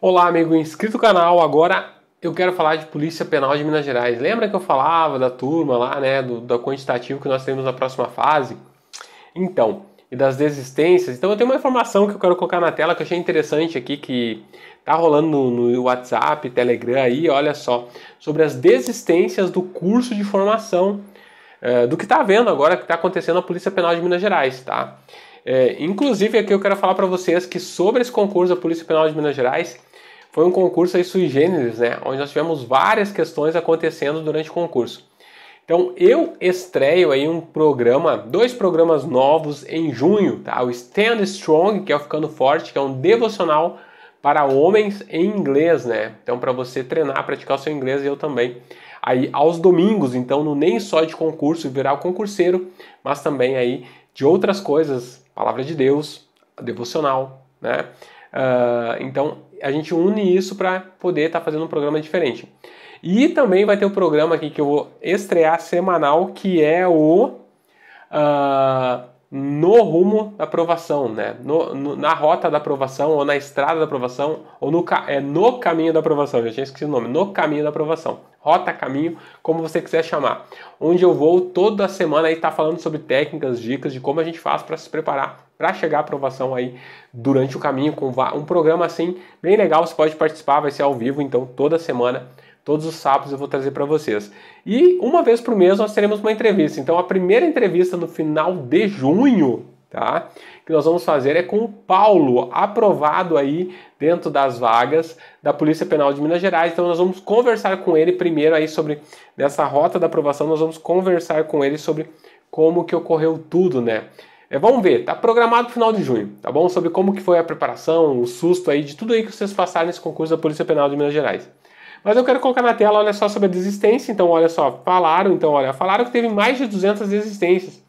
Olá, amigo inscrito no canal. Agora eu quero falar de Polícia Penal de Minas Gerais. Lembra que eu falava da turma lá, né, do, do quantitativo que nós temos na próxima fase? Então, e das desistências. Então eu tenho uma informação que eu quero colocar na tela que eu achei interessante aqui, que tá rolando no, no WhatsApp, Telegram aí, olha só, sobre as desistências do curso de formação, é, do que está vendo agora, que está acontecendo na Polícia Penal de Minas Gerais, tá? É, inclusive aqui eu quero falar para vocês que sobre esse concurso da Polícia Penal de Minas Gerais, foi um concurso aí sui generis, né? Onde nós tivemos várias questões acontecendo durante o concurso. Então eu estreio aí um programa, dois programas novos em junho, tá? O Stand Strong, que é o Ficando Forte, que é um devocional para homens em inglês, né? Então para você treinar, praticar o seu inglês e eu também. Aí aos domingos, então no nem só de concurso virar o concurseiro, mas também aí de outras coisas, palavra de Deus, devocional, né? Uh, então a gente une isso para poder estar tá fazendo um programa diferente. E também vai ter o um programa aqui que eu vou estrear semanal, que é o uh, No Rumo da Aprovação, né? No, no, na rota da aprovação, ou na estrada da aprovação, ou no, é no caminho da aprovação, já tinha esquecido o nome, no caminho da aprovação. Rota, caminho, como você quiser chamar. Onde eu vou toda semana aí tá falando sobre técnicas, dicas de como a gente faz para se preparar para chegar à aprovação aí durante o caminho com um programa assim bem legal, você pode participar, vai ser ao vivo, então toda semana, todos os sábados eu vou trazer para vocês. E uma vez por mês nós teremos uma entrevista. Então a primeira entrevista no final de junho, tá? Que nós vamos fazer é com o Paulo, aprovado aí dentro das vagas da Polícia Penal de Minas Gerais. Então nós vamos conversar com ele primeiro aí sobre nessa rota da aprovação, nós vamos conversar com ele sobre como que ocorreu tudo, né? É, vamos ver, tá programado no final de junho, tá bom? Sobre como que foi a preparação, o susto aí, de tudo aí que vocês passaram nesse concurso da Polícia Penal de Minas Gerais. Mas eu quero colocar na tela, olha só, sobre a desistência. Então, olha só, falaram, então, olha, falaram que teve mais de 200 desistências.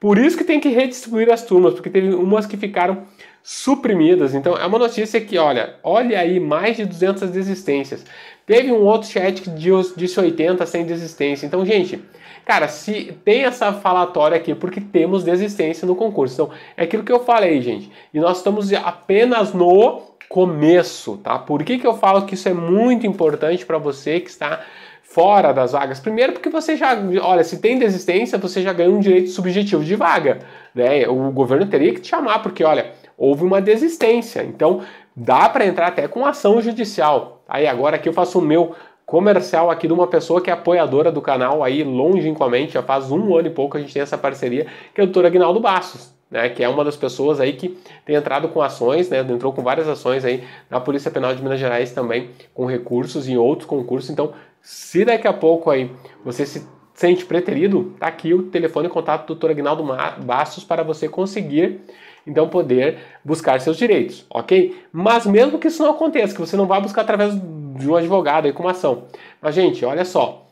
Por isso que tem que redistribuir as turmas, porque teve umas que ficaram suprimidas. Então, é uma notícia que, olha, olha aí, mais de 200 desistências. Teve um outro chat que disse 80 sem desistência. Então, gente, Cara, se tem essa falatória aqui, porque temos desistência no concurso. Então, é aquilo que eu falei, gente. E nós estamos apenas no começo, tá? Por que, que eu falo que isso é muito importante para você que está fora das vagas? Primeiro, porque você já, olha, se tem desistência, você já ganha um direito subjetivo de vaga, né? O governo teria que te chamar, porque, olha, houve uma desistência. Então, dá para entrar até com ação judicial. Aí agora aqui eu faço o meu comercial aqui de uma pessoa que é apoiadora do canal aí longínquamente, já faz um ano e pouco a gente tem essa parceria, que é o doutor Agnaldo Bastos, né, que é uma das pessoas aí que tem entrado com ações, né, entrou com várias ações aí na Polícia Penal de Minas Gerais também, com recursos em outros concursos, então se daqui a pouco aí você se sente preterido, tá aqui o telefone contato do doutor Agnaldo Bastos para você conseguir então poder buscar seus direitos, ok? Mas mesmo que isso não aconteça, que você não vá buscar através de um advogado aí com uma ação. Mas, gente, olha só.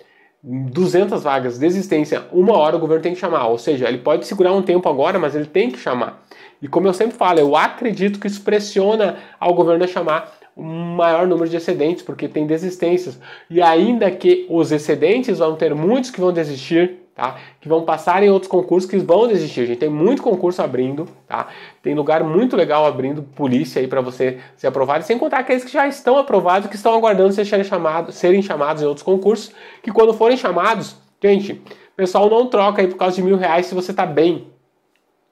200 vagas de existência, uma hora o governo tem que chamar. Ou seja, ele pode segurar um tempo agora, mas ele tem que chamar. E como eu sempre falo, eu acredito que isso pressiona ao governo a chamar um maior número de excedentes, porque tem desistências. E ainda que os excedentes vão ter muitos que vão desistir, tá? Que vão passar em outros concursos que vão desistir. A gente tem muito concurso abrindo, tá? Tem lugar muito legal abrindo polícia aí para você ser aprovado, sem contar aqueles que já estão aprovados, que estão aguardando serem chamados, em outros concursos, que quando forem chamados, gente, pessoal não troca aí por causa de mil reais se você tá bem.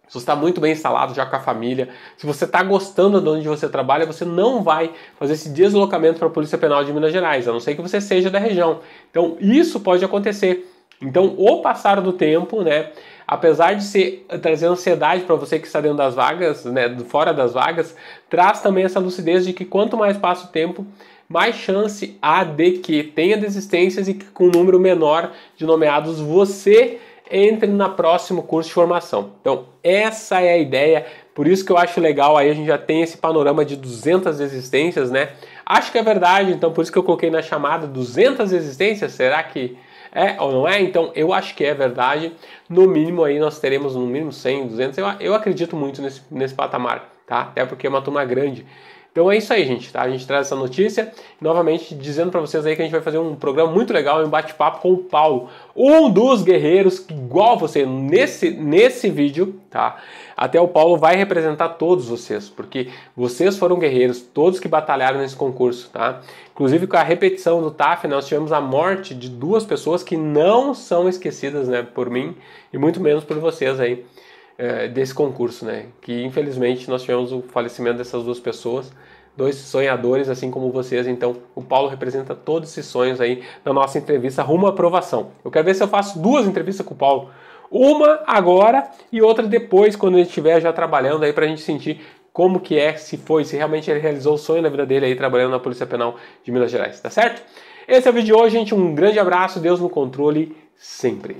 Se você está muito bem instalado já com a família, se você está gostando de onde você trabalha, você não vai fazer esse deslocamento para a Polícia Penal de Minas Gerais, a não ser que você seja da região. Então, isso pode acontecer. Então, o passar do tempo, né, apesar de ser trazer ansiedade para você que está dentro das vagas, né, fora das vagas, traz também essa lucidez de que quanto mais passa o tempo, mais chance há de que tenha desistências e que com um número menor de nomeados você entre na próximo curso de formação. Então, essa é a ideia. Por isso que eu acho legal aí a gente já tem esse panorama de 200 existências, né? Acho que é verdade, então por isso que eu coloquei na chamada 200 existências. Será que é ou não é? Então eu acho que é verdade. No mínimo aí nós teremos no mínimo 100, 200. Eu, eu acredito muito nesse, nesse patamar, tá? Até porque é uma turma grande. Então é isso aí, gente, tá? A gente traz essa notícia, novamente dizendo para vocês aí que a gente vai fazer um programa muito legal, um bate-papo com o Paulo, um dos guerreiros igual você nesse nesse vídeo, tá? Até o Paulo vai representar todos vocês, porque vocês foram guerreiros, todos que batalharam nesse concurso, tá? Inclusive com a repetição do TAF, nós tivemos a morte de duas pessoas que não são esquecidas, né, por mim e muito menos por vocês aí é, desse concurso, né? Que infelizmente nós tivemos o falecimento dessas duas pessoas, dois sonhadores assim como vocês. Então o Paulo representa todos esses sonhos aí na nossa entrevista rumo à aprovação. Eu quero ver se eu faço duas entrevistas com o Paulo. Uma agora e outra depois, quando ele estiver já trabalhando aí para a gente sentir como que é, se foi, se realmente ele realizou o sonho na vida dele aí trabalhando na Polícia Penal de Minas Gerais, tá certo? Esse é o vídeo de hoje, gente. Um grande abraço, Deus no controle sempre.